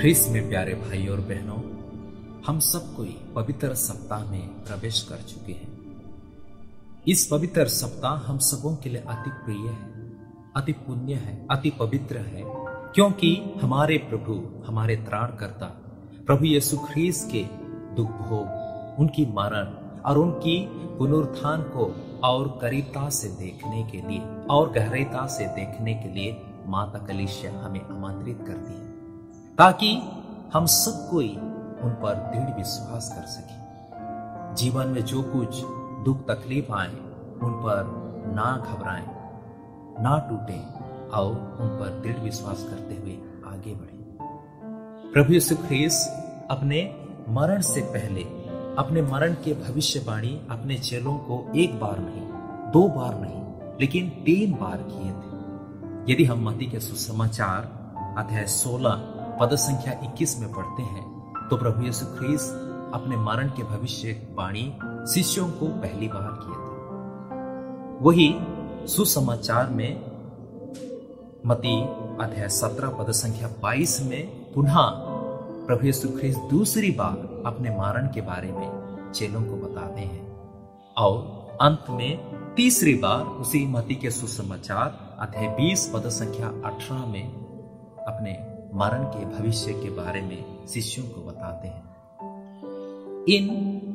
Chris में प्यारे भाई और बहनों, हम सब कोई पवित्र सप्ताह में प्रवेश कर चुके हैं। इस पवित्र सप्ताह हम सबों के लिए अति प्रिय है, अति पुण्य है, अति पवित्र है, क्योंकि हमारे प्रभु, हमारे त्राणकर्ता, प्रभु यीशु ख्रीस के दुख भोग, उनकी मरण और उनकी पुनरुत्थान को और करीबता से देखने के लिए, और गहरेता से देखने के लिए माता कलिशिया हमें आमंत्रित करती है। ताकि हम सब कोई उन पर दृढ़ विश्वास कर सके। जीवन में जो कुछ दुख तकलीफ़ आए, उन पर ना घबराएँ, ना टूटे और उन पर दृढ़ विश्वास करते हुए आगे बढ़े। प्रभु ख्रीस्त अपने मरण से पहले, अपने मरण के भविष्यवाणी अपने चेलों को एक बार नहीं, दो बार नहीं, लेकिन तीन बार किए थे। यदि हम मती के सुसमाचार अध्याय 16 पद संख्या 21 में पढ़ते हैं तो प्रभु यीशु ख्रीस्त अपने मरण के भविष्यवाणी शिष्यों को पहली बार किए थे। वही सुसमाचार में मती अध्याय 17 पद संख्या 22 में पुनः प्रभु यीशु ख्रीस्त दूसरी बार अपने मारण के बारे में चेलों को बताते हैं। और अंत में तीसरी बार उसी मती के सुसमाचार अध्याय 20 पद संख्या 18 में अपने मरण के भविष्य के बारे में शिष्यों को बताते हैं। इन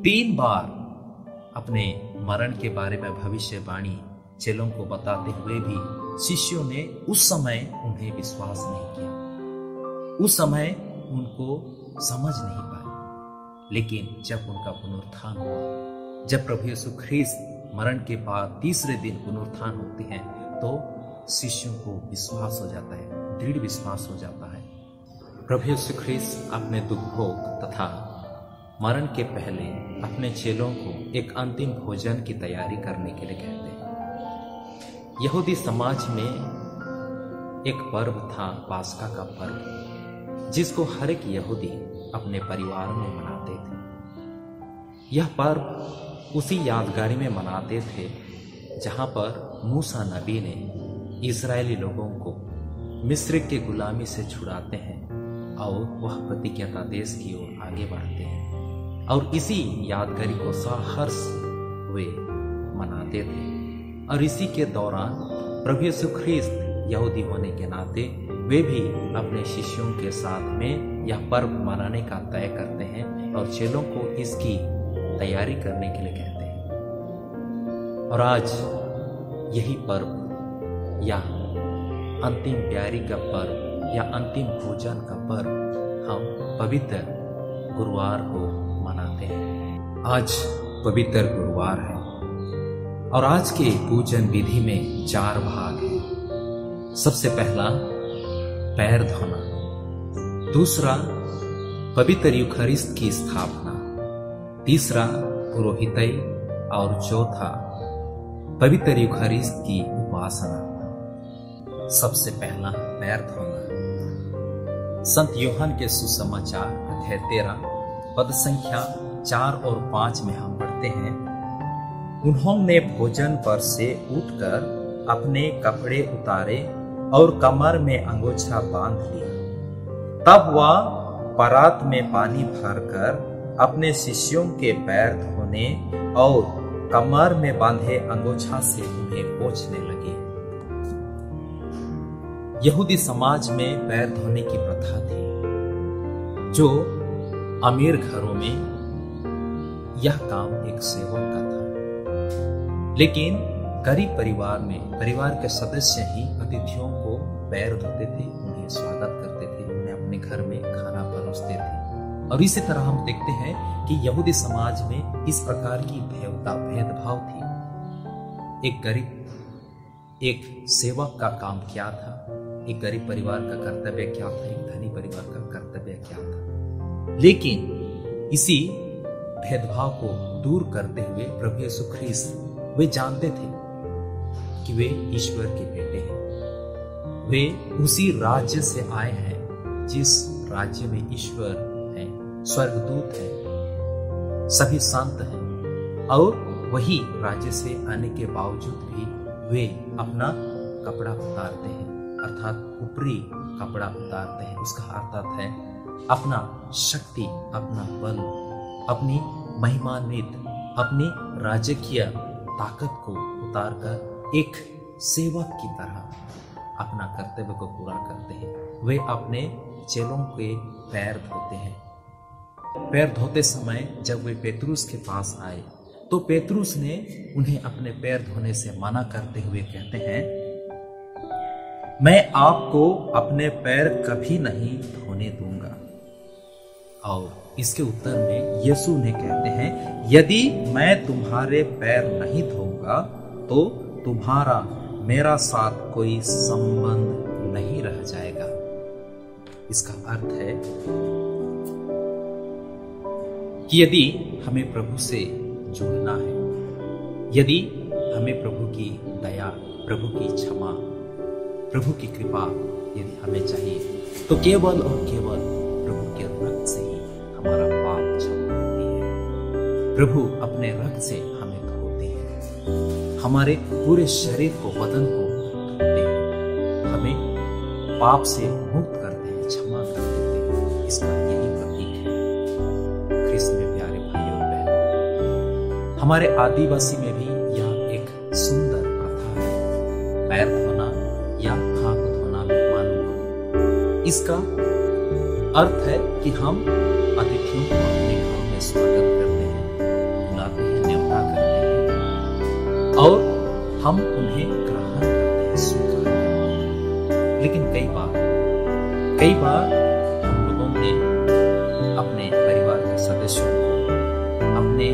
तीन बार अपने मरण के बारे में भविष्यवाणी चेलों को बताते हुए भी शिष्यों ने उस समय उन्हें विश्वास नहीं किया। उस समय उनको समझ नहीं पाए लेकिन जब उनका पुनरुत्थान हुआ, जब प्रभु यीशु ख्रीस्त मरण के बाद तीसरे दिन पुनरुत्थान होते हैं तो शिष्यों को विश्वास हो जाता है, दृढ़ विश्वास हो जाता है प्रभु यीशु ख्रीस्त अपने दुख भोग तथा मरण के पहले अपने चेलों को एक अंतिम भोजन की तैयारी करने के लिए कहते हैं। यहूदी समाज में एक पर्व था पास्का का पर्व, जिसको हर एक यहूदी अपने परिवार में मनाते थे। यह पर्व उसी यादगारी में मनाते थे, जहाँ पर मूसा नबी ने इसराइली लोगों को मिस्र के गुलामी से छुड़ाते हैं और वह प्रतिज्ञता देश की ओर आगे बढ़ते हैं। और इसी यादगारी को सहर्ष वे मनाते थे। और इसी के दौरान प्रभु यीशु ख्रीस्त यहूदी होने के नाते वे भी अपने शिष्यों के साथ में यह पर्व मनाने का तय करते हैं और चेलों को इसकी तैयारी करने के लिए कहते हैं। और आज यही पर्व, या अंतिम प्यारी का पर्व या अंतिम भोजन का पर्व हम पवित्र गुरुवार को मनाते हैं। आज पवित्र गुरुवार है और आज के पूजन विधि में चार भाग है। सबसे पहला, पैर धोना। दूसरा, पवित्र युखरिस्त की स्थापना। तीसरा पुरोहितय और चौथा, पवित्र युखरिस्त की उपासना। सबसे पहला, पैर धोना। संत योहन के सुसमाचार, अध्याय तेरह पद संख्या चार और पाँच में हम पढ़ते हैं। उन्होंने भोजन पर से उठकर अपने कपड़े उतारे और कमर में अंगोछा बाँध लिया। तब वह परात में पानी भरकर अपने शिष्यों के पैर धोने और कमर में बांधे अंगोछा से उन्हें पोछने लगे। यहूदी समाज में पैर धोने की प्रथा थी, जो अमीर घरों में यह काम एक सेवक का था। लेकिन गरीब परिवार में, परिवार के सदस्य ही अतिथियों को पैर धोते थे, उन्हें स्वागत करते थे, उन्हें अपने घर में खाना परोसते थे। और इसी तरह हम देखते हैं कि यहूदी समाज में इस प्रकार की भेदता, भेदभाव थी। एक गरीब, एक सेवक का काम क्या था? एक गरीब परिवार का कर्तव्य क्या था? एक धनी परिवार का कर्तव्य क्या था? लेकिन इसी भेदभाव को दूर करते हुए प्रभु यीशु ख्रीस्त, वे जानते थे कि वे ईश्वर के बेटे हैं। वे उसी राज्य से आए हैं, जिस राज्य में ईश्वर है, स्वर्गदूत है, सभी संत हैं, और वही राज्य से आने के बावजूद भी वे अपना कपड़ा उतारते हैं। अर्थात ऊपरी कपड़ा उतारते हैं। उसका अर्थात है अपना शक्ति, अपना बल, अपनी महिमान्वित, अपनी राजकीय ताकत को उतारकर एक सेवक की तरह अपना कर्तव्य को पूरा करते हैं। वे अपने चेलों के पैर धोते हैं। पैर धोते समय जब वे पेतरुस के पास आए तो पेतरुस ने उन्हें अपने पैर धोने से मना करते हुए कहते हैं मैं आपको अपने पैर कभी नहीं धोने दूँगा। और इसके उत्तर में यीशु ने कहते हैं, यदि मैं तुम्हारे पैर नहीं धोऊँगा तो तुम्हारा, मेरा साथ कोई संबंध नहीं रह जाएगा। इसका अर्थ है कि यदि हमें प्रभु से जुड़ना है, यदि हमें प्रभु की दया, प्रभु की क्षमा प्रभु की कृपा यदि हमें चाहिए तो केवल और केवल प्रभु के रक्त से ही हमारा पाप होती है। प्रभु अपने रक्त से हमें धोते हैं। हमारे पूरे शरीर को बदन को धोते हैं। हमें पाप से मुक्त करते हैं, क्षमा कर देते हैं। इसका यही प्रतीक है। ख्रिस्त में प्यारे भाई और बहन, हमारे आदिवासी में भी इसका अर्थ है कि हम अतिथियों को अपने घरों में स्वागत करते हैं, बुलाते हैं न्योता करते हैं, और हम उन्हें ग्रहण करते हैं, स्वीकार करते हैं। लेकिन कई बार कई बार हम लोगों ने अपने परिवार के सदस्यों को, अपने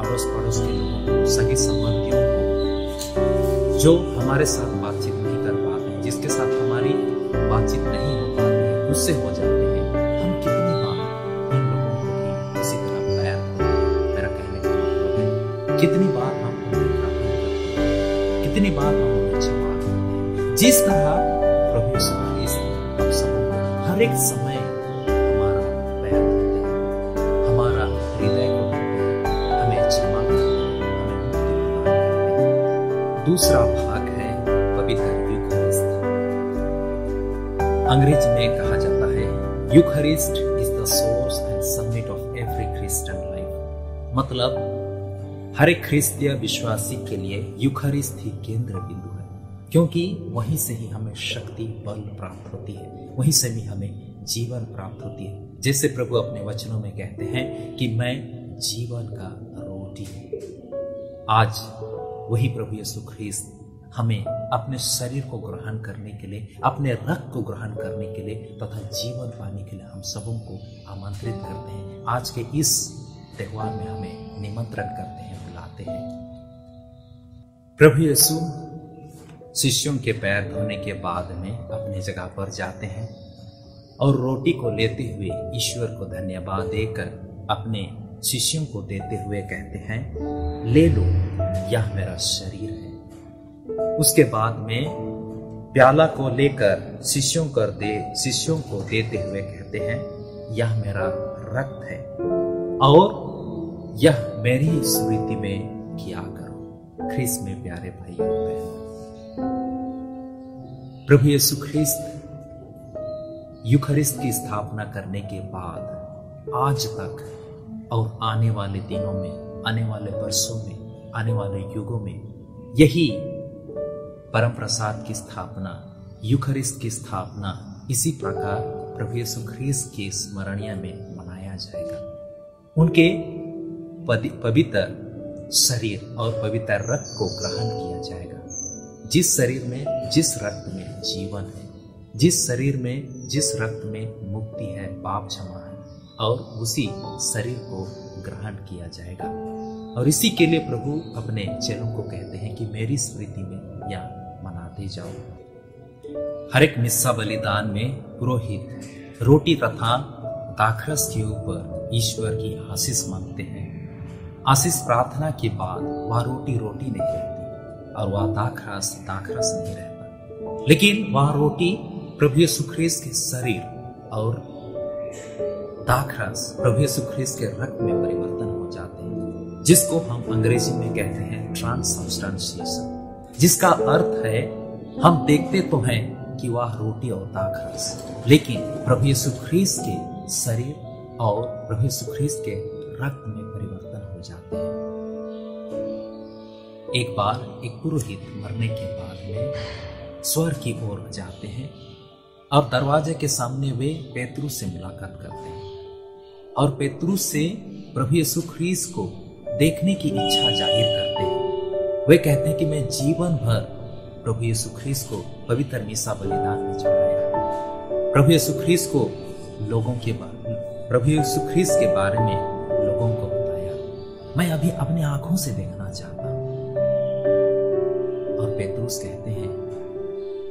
अड़ोस पड़ोस के लोगों को, सगे संबंधियों को, जो हमारे साथ बातचीत नहीं कर पाते, जिसके साथ हमारी बातचीत नहीं हो पाती उससे हो जाते हैं। हम कितनी बार इन लोगों को भी इसी तरह धोते हैं? मेरा कहने का मतलब है, कितनी बार हम उन्हें ग्रहण करते हैं? कितनी बार हम उन्हें क्षमा करते हैं? जिस तरह प्रभु हर एक समय हमारा पैर धोते हैं, हमारा हृदय को हमें क्षमा करते हमें मुक्ति हैं। दूसरा भाग है पवित्र यूखरिस्त अंग्रेज़ी में कहा Eucharist is the source and summit of every Christian life मतलब हर एक ख्रिस्तीय विश्वासी के लिए यूखरिस्त ही केंद्र बिंदु है। क्योंकि वहीं से ही हमें शक्ति, बल प्राप्त होती है। वहीं से भी हमें जीवन प्राप्त होती है। जैसे प्रभु अपने वचनों में कहते हैं कि मैं जीवन का रोटी हूँ। आज वही प्रभु यीशु ख्रीस्त हमें अपने शरीर को ग्रहण करने के लिए, अपने रक्त को ग्रहण करने के लिए तथा जीवन पाने के लिए हम सबों को आमंत्रित करते हैं। आज के इस त्योहार में हमें निमंत्रण करते हैं, बुलाते हैं। प्रभु यीशु शिष्यों के पैर धोने के बाद में अपनी जगह पर जाते हैं और रोटी को लेते हुए ईश्वर को धन्यवाद देकर अपने शिष्यों को देते हुए कहते हैं, ले लो, यह मेरा शरीर उसके बाद में प्याला को लेकर शिष्यों कर दे, शिष्यों को देते हुए कहते हैं, यह मेरा रक्त है। और यह मेरी स्मृति में किया करो। ख्रिस्त में प्यारे भाई प्रभु यीशु ख्रिस्त यूखरिस्त की स्थापना करने के बाद आज तक और आने वाले दिनों में, आने वाले वर्षों में, आने वाले युगों में यही परम प्रसाद की स्थापना, यूखरिस्त की स्थापना, इसी प्रकार प्रभु यीशु ख्रीस्त के स्मरणीय में मनाया जाएगा। उनके पवित्र शरीर और पवित्र रक्त को ग्रहण किया जाएगा। जिस शरीर में, जिस रक्त में जीवन है, जिस शरीर में, जिस रक्त में मुक्ति है, पाप क्षमा है, और उसी शरीर को ग्रहण किया जाएगा। और इसी के लिए प्रभु अपने चेलों को कहते हैं कि मेरी स्मृति में या मनाते जाओ हर एक मिस्सा बलिदान में पुरोहित रोटी तथा दाखरस के ऊपर ईश्वर की आशीष मांगते हैं। आशीष प्रार्थना के बाद वह रोटी रोटी नहीं रहती और वह दाखरस दाखरस नहीं रहता। लेकिन वह रोटी प्रभु यीशु के शरीर और दाखरस प्रभु यीशु के रक्त में परिवर्तन हो जाते हैं, जिसको हम अंग्रेज़ी में कहते हैं ट्रांसब्सटेंशिएशन जिसका अर्थ है हम देखते तो हैं कि वह रोटी और दाखरस लेकिन प्रभु यीशु ख्रीस्त के शरीर और प्रभु यीशु ख्रीस्त के रक्त में परिवर्तन हो जाते हैं। एक बार एक पुरोहित मरने के बाद में स्वर्ग की ओर जाते हैं। और दरवाजे के सामने वे पेतरुस से मुलाकात करते हैं और पेतरुस से प्रभु यीशु ख्रीस्त को देखने की इच्छा ज़ाहिर करते हैं। वे कहते हैं कि मैं जीवन भर प्रभु यीशु ख्रीस्त को पवित्र मीसा बलिदान में चढ़ाया। प्रभु यीशु ख्रीस्त को लोगों के बारे प्रभु यीशु ख्रीस्त के बारे में लोगों को बताया। मैं अभी अपनी आँखों से देखना चाहता और पेतरुस कहते हैं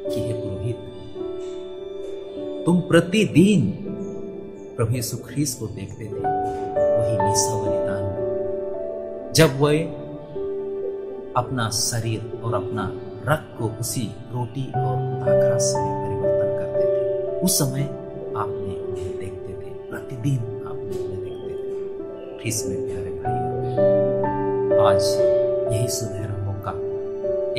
कि हे पुरोहित, तुम प्रतिदिन प्रभु यीशु ख्रीस्त को देखते थे, वही मीसा बलिदान जब वह अपना शरीर और अपना रक्त को उसी रोटी और दाखरस में परिवर्तन करते थे उस समय आपने उन्हें देखते थे। प्रतिदिन आपने उन्हें देखते थे। ख्रीस्त में प्यारे भाई आज यही सुनहरा मौका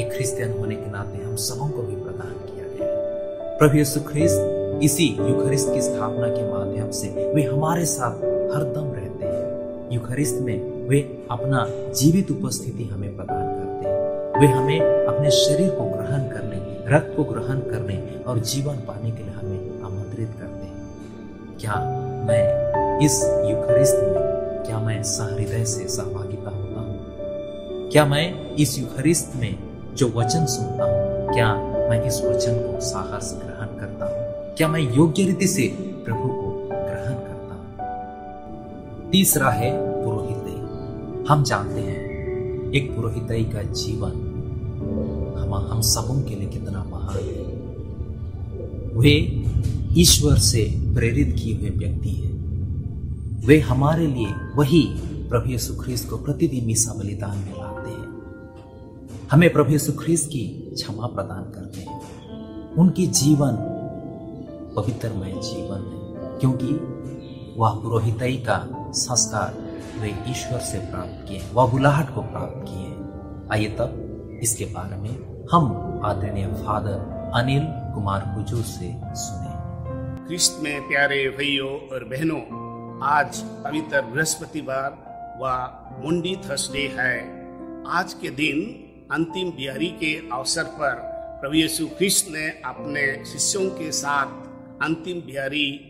एक क्रिश्चियन होने के नाते हम सबों को भी प्रदान किया गया प्रभु यीशु ख्रीस्त, इसी यूखरिस्त की स्थापना के माध्यम से वे हमारे साथ हरदम रहते हैं। यूखरिस्त में वे अपना जीवित उपस्थिति हमें प्रदान वे हमें अपने शरीर को ग्रहण करने रक्त को ग्रहण करने और जीवन पाने के लिए हमें आमंत्रित करते हैं क्या मैं इस यूखरिस्त में, क्या मैं सहृदय से सहभागिता होता हूँ क्या मैं इस यूखरिस्त में जो वचन सुनता हूँ, क्या मैं इस वचन को साहस ग्रहण करता हूँ? क्या मैं योग्य रीति से प्रभु को ग्रहण करता हूँ? तीसरा है पुरोहित हम जानते हैं, एक पुरोहित का जीवन हम हम सबों के लिए कितना महान है। वे ईश्वर से प्रेरित किए हुए व्यक्ति हैं। वे हमारे लिए वही प्रभु यीशु को प्रतिदिन मीसा बलिदान में लाते हैं। हमें प्रभु यीशु की क्षमा प्रदान करते हैं। उनकी जीवन पवित्रमय जीवन है, क्योंकि वह पुरोहित का संस्कार वे ईश्वर से प्राप्त किए वह बुलाहट को प्राप्त किए आइए तब इसके बारे में हम आदरणीय फादर अनिल कुमार हुजूर से सुने। कृष्ण में प्यारे भाइयों और बहनों, आज पवित्र बृहस्पतिवार व मुंडी थर्सडे है। आज के दिन अंतिम बिहारी के अवसर पर प्रभु यीशु कृष्ण ने अपने शिष्यों के साथ अंतिम बिहारी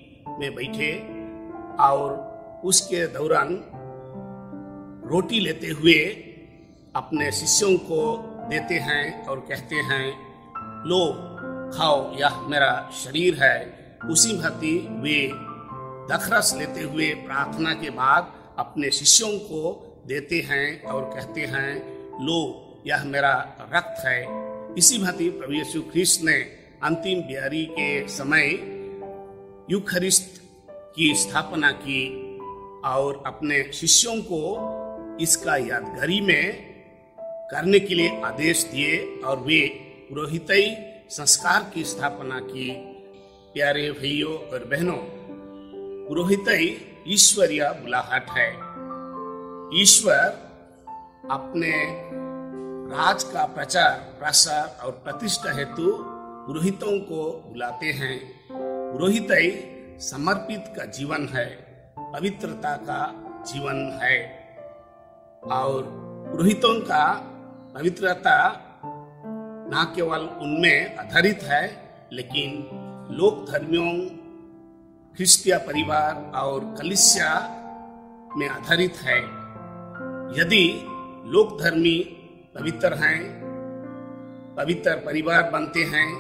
में बैठे और उसके दौरान रोटी लेते हुए अपने शिष्यों को देते हैं और कहते हैं, लो, खाओ, यह मेरा शरीर है। उसी भांति वे दखरस लेते हुए प्रार्थना के बाद अपने शिष्यों को देते हैं और कहते हैं, लो, यह मेरा रक्त है। इसी भांति प्रभु यीशु ख्रिस्त ने अंतिम बिहारी के समय यूखरिस्त की स्थापना की और अपने शिष्यों को इसका यादगारी में करने के लिए आदेश दिए और वे पुरोहित संस्कार की स्थापना की। प्यारे भाइयों और बहनों पुरोहित ईश्वरीय बुलाहट है। ईश्वर अपने राज का प्रचार, प्रसार और प्रतिष्ठा हेतु पुरोहितों को बुलाते हैं। पुरोहित समर्पित का जीवन है, पवित्रता का जीवन है और पुरोहितों का पवित्रता न केवल उनमें आधारित है, लेकिन लोक धर्मियों ख्रिस्तीय परिवार और कलिसिया में आधारित है। यदि लोक धर्मी पवित्र हैं, पवित्र परिवार बनते हैं,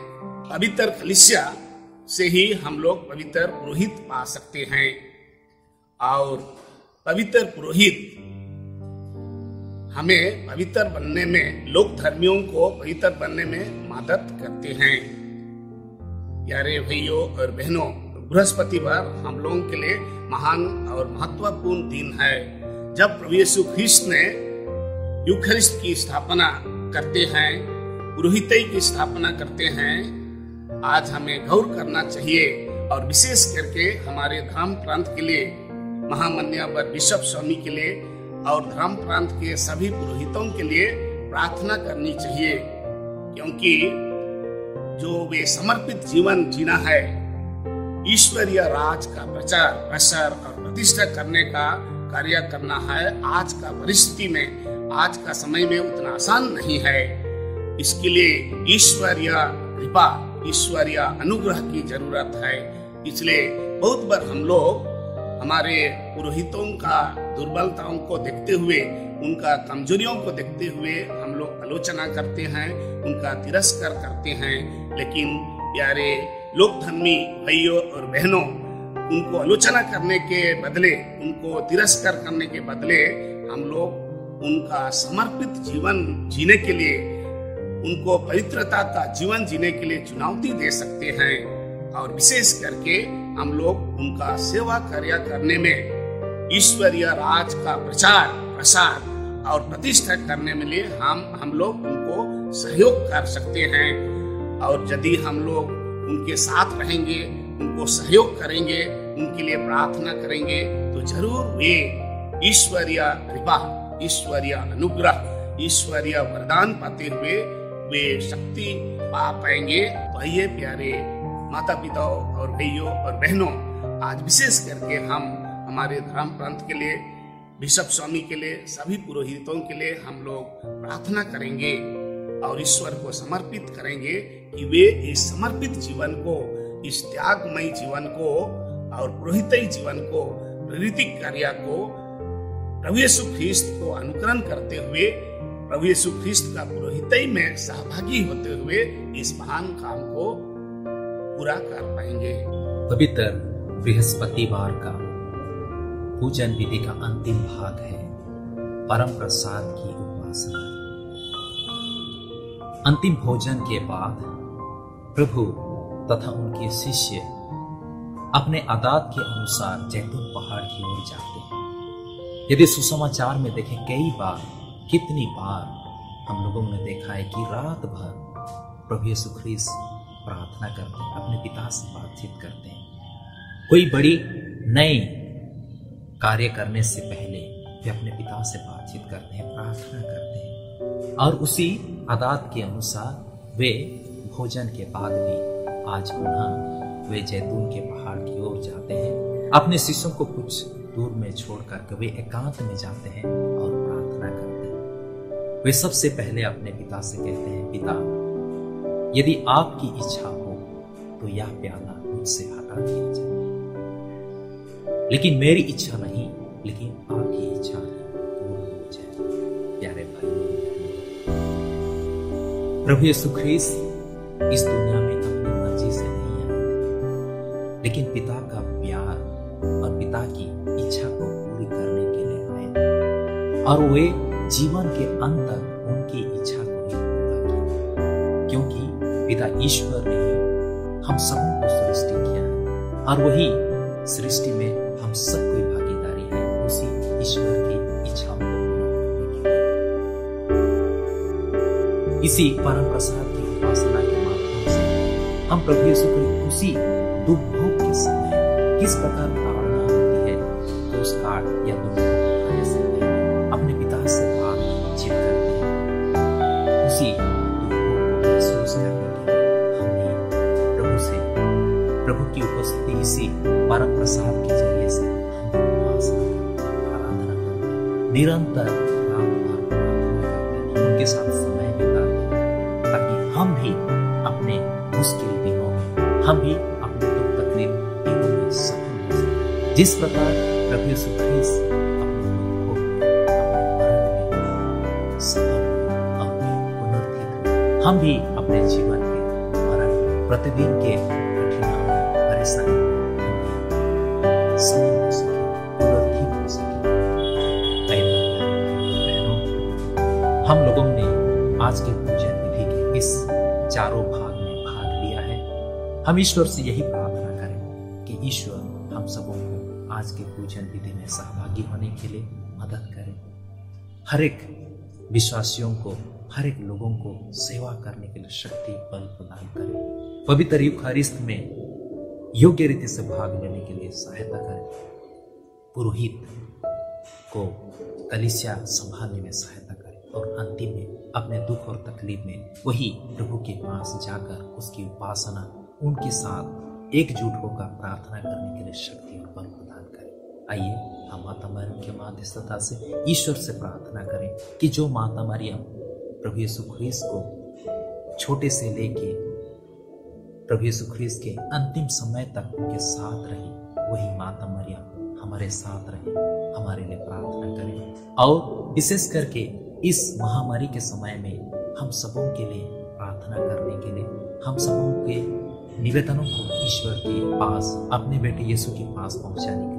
पवित्र कलिसिया से ही हम लोग पवित्र पुरोहित पा सकते हैं। और पवित्र पुरोहित हमें पवित्र बनने में, लोक धर्मियों को पवित्र बनने में मदद करते हैं। यारे भाइयों और बहनों बृहस्पतिवार हम लोगों के लिए महान और महत्वपूर्ण दिन है। जब प्रभु यीशु ख्रिस्त ने यूखरिस्त की स्थापना करते हैं, पुरोहित की स्थापना करते हैं, आज हमें गौर करना चाहिए और विशेष करके हमारे धाम प्रांत के लिए, महामन्यावर बिशप स्वामी के लिए और धर्म प्रांत के सभी पुरोहितों के लिए प्रार्थना करनी चाहिए, क्योंकि जो वे समर्पित जीवन जीना है, ईश्वरीय राज का प्रचार, प्रसार और प्रतिष्ठा करने का कार्य करना है आज का परिस्थिति में। आज का समय में उतना आसान नहीं है। इसके लिए ईश्वरीय कृपा, ईश्वरीय अनुग्रह की ज़रूरत है। इसलिए बहुत बार हम लोग हमारे पुरोहितों का, दुर्बलताओं को देखते हुए, उनका कमजोरियों को देखते हुए हम लोग आलोचना करते हैं, उनका तिरस्कार करते हैं। लेकिन प्यारे लोक धर्मी भाइयों और बहनों, उनको आलोचना करने के बदले, उनको तिरस्कार करने के बदले हम लोग उनका समर्पित जीवन जीने के लिए, उनको पवित्रता का जीवन जीने के लिए चुनौती दे सकते हैं। और विशेष करके हम लोग उनका सेवा कार्य करने में, ईश्वरीय राज का प्रचार, प्रसार और प्रतिष्ठा करने में लिए हम हम लोग उनको सहयोग कर सकते हैं। और यदि हम लोग उनके साथ रहेंगे, उनको सहयोग करेंगे, उनके लिए प्रार्थना करेंगे तो ज़रूर वे ईश्वरीय कृपा, ईश्वरीय अनुग्रह, ईश्वरीय वरदान पाते हुए वे शक्ति पा पाएँगे। तो प्यारे माता पिताओं और भाइयों और बहनों, आज विशेष करके हम हमारे धर्म प्रांत के लिए, बिशप स्वामी के लिए, सभी पुरोहितों के लिए हम लोग प्रार्थना करेंगे और ईश्वर को समर्पित करेंगे कि वे इस समर्पित जीवन को, इस त्यागमय जीवन को और पुरोहित जीवन को प्रेरितिक कार्य को, प्रभु यीशु ख्रिस्त को अनुकरण करते हुए, प्रभु यीशु ख्रिस्त का पुरोहित में सहभागी होते हुए इस महान काम को पूरा कर पाएँगे। पवित्र बृहस्पतिवार का पूजन विधि का अंतिम भाग है परम प्रसाद की उपासना। अंतिम भोजन के बाद प्रभु तथा उनके शिष्य अपने आदात के अनुसार जैतून पहाड़ की ओर जाते हैं। यदि सुसमाचार में देखें कई बार, कितनी बार हम लोगों ने देखा है कि रात भर प्रभु यीशु ख्रीस्त प्रार्थना करते हैं, अपने पिता से बातचीत करते हैं। कोई बड़ी नई कार्य करने से पहले वे अपने पिता से बातचीत करते हैं, प्रार्थना करते हैं। और उसी आदात के अनुसार वे भोजन के बाद भी आज पुनः वे जैतून के पहाड़ की ओर जाते हैं। अपने शिष्यों को कुछ दूर में छोड़कर वे एकांत में जाते हैं और प्रार्थना करते हैं। वे सबसे पहले अपने पिता से कहते हैं, पिता यदि आपकी इच्छा हो तो यह प्याला मुझसे हटा दिया जाए लेकिन मेरी इच्छा नहीं, लेकिन आपकी इच्छा पूर्ण हो जाए। प्यारे भाई, प्रभु यीशु इस दुनिया में अपनी मर्ज़ी से नहीं आए। लेकिन पिता का प्यार और पिता की इच्छा को पूरी करने के लिए आए। और वे जीवन के अंत तक पिता ईश्वर ने हम सबों को सृष्टि किया है। और वही सृष्टि में हम सबकी भागीदारी है, उसी ईश्वर की इच्छाओं को इसी परम प्रसाद की उपासना के माध्यम से हम प्रभु यीशु की उसी दुख भोग के समय किस प्रकार इसी प्रसाद के ज़रिए से हम आराधना निरंतर उनके साथ समय बिताते ताकि हम भी अपने मुश्किल दिनों में, हम भी अपने दुख तकलीफ़ दिनों में सफल हो जिस प्रकार प्रभु यीशु ख्रीस्त अपने दुखों में, अपने मरण में सफल हुए और वे पुनरुत्थित हुए। हम भी अपने जीवन के प्रतिदिन के हम ईश्वर से यही प्रार्थना करें कि ईश्वर हम सबों को आज के पूजन विधि में सहभागी होने के लिए मदद करें। हर एक विश्वासियों को, हर एक लोगों को सेवा करने के लिए शक्ति, बल प्रदान करें। पवित्र युखारिस्त में योग्य रीति से भाग लेने के लिए सहायता करें। पुरोहित को कलिसिया संभालने में सहायता करें और अंतिम में अपने दुख और तकलीफ़ में वही प्रभु के पास जाकर उसकी उपासना उनके साथ एकजुट होकर प्रार्थना करने के लिए शक्ति और बल प्रदान करें। आइए, हम माता मरियम के माध्यस्थता से ईश्वर से प्रार्थना करें कि जो माता मरियम प्रभु यीशु ख्रीस्त को छोटे से लेके प्रभु यीशु ख्रीस्त के अंतिम समय तक उनके साथ रही, वही माता मरियम हमारे साथ रहे, हमारे लिए प्रार्थना करें। और विशेष करके इस महामारी के समय में हम सबों के लिए प्रार्थना करने के लिए, हम सबों के निवेदनों को ईश्वर के पास अपने बेटे यीशु के पास पहुँचाने के